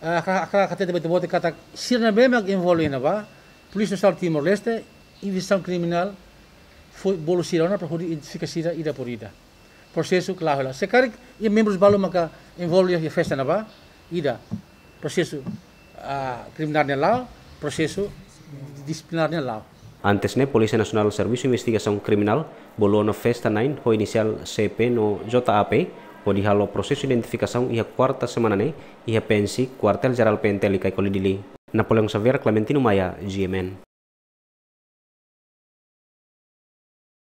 Kakatetibotiboti katak sirna bemak involve na ba? Police do South Timor Leste, investigação criminal foi bolosirona para poder identificar ida por ida. Processo claro lá. Se cara e membros balo maka involve a festa na ba? Ida. Processo criminal lá, processo disciplinar lá. Antes ne Polícia Nacional Serviço Investigação Criminal bolou na festa nine ho inicial CP no JAP kodi halo proses identifikasi identificação e semana ne, ia pensi kuartel jaral pentel ikai kolidili. dili Xavier Clementino Maya, GMN